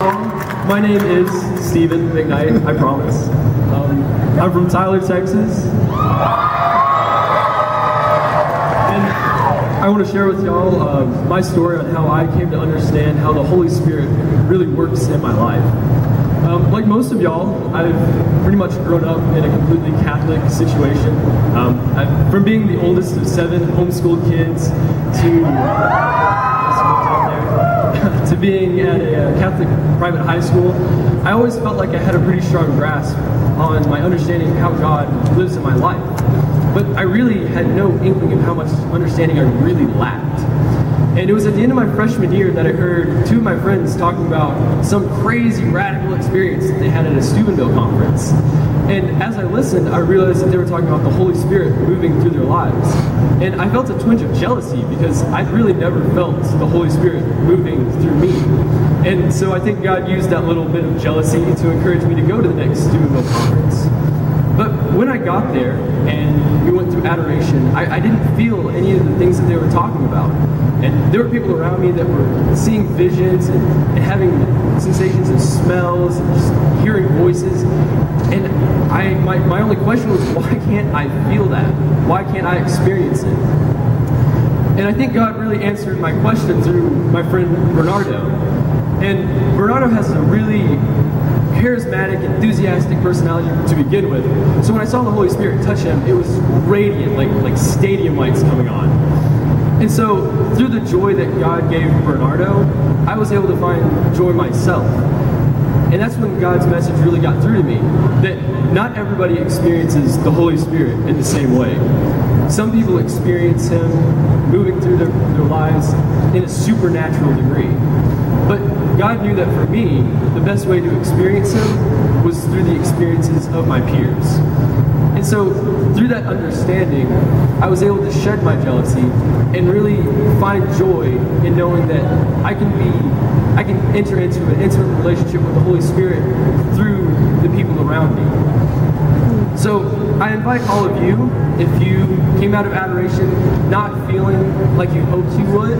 My name is Stephen McKnight, I promise. Um, I'm from Tyler, Texas. And I want to share with y'all uh, my story on how I came to understand how the Holy Spirit really works in my life. Um, like most of y'all, I've pretty much grown up in a completely Catholic situation. Um, I've, from being the oldest of seven homeschooled kids to being at a uh, Catholic private high school, I always felt like I had a pretty strong grasp on my understanding of how God lives in my life. But I really had no inkling of how much understanding I really lacked. And it was at the end of my freshman year that I heard two of my friends talking about some crazy radical experience that they had at a Steubenville conference. And as I listened, I realized that they were talking about the Holy Spirit moving through their lives. And I felt a twinge of jealousy because I'd really never felt the Holy Spirit moving through me. And so I think God used that little bit of jealousy to encourage me to go to the next Steubenville conference. But when I got there and adoration, I, I, didn't feel any of the things that they were talking about. And there were people around me that were seeing visions and, and having sensations of smells and just hearing voices. And I, my, my only question was, why can't I feel that? Why can't I experience it? And I think God really answered my question through my friend Bernardo. And Bernardo has a really charismatic, enthusiastic personality to begin with. So when I saw the Holy Spirit touch him, it was radiant, like, like stadium lights coming on. And so through the joy that God gave Bernardo, I was able to find joy myself. And that's when God's message really got through to me that not everybody experiences the Holy Spirit in the same way. Some people experience Him moving through their, their lives in a supernatural degree. But God knew that for me, the best way to experience Him was through the experiences of my peers. And so, through that understanding, I was able to shed my jealousy and really find joy in knowing that I can be, I can enter into an intimate relationship with the Holy Spirit through the people around me. So, I invite all of you, if you came out of adoration not feeling like you hoped you would,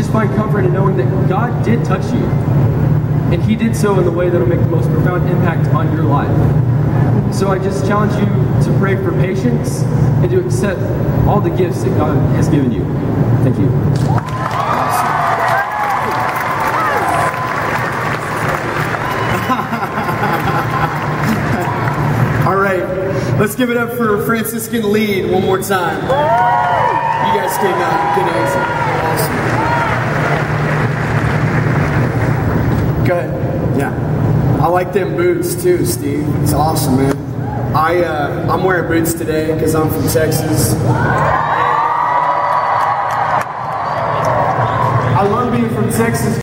just find comfort in knowing that God did touch you. And He did so in the way that will make the most profound impact on your life. So I just challenge you to pray for patience and to accept all the gifts that God has given you. Thank you. All right, let's give it up for Franciscan lead one more time. You guys can uh, get Awesome. Good. Yeah. I like them boots too, Steve. It's awesome, man. I uh, I'm wearing boots today because I'm from Texas. I love being from Texas.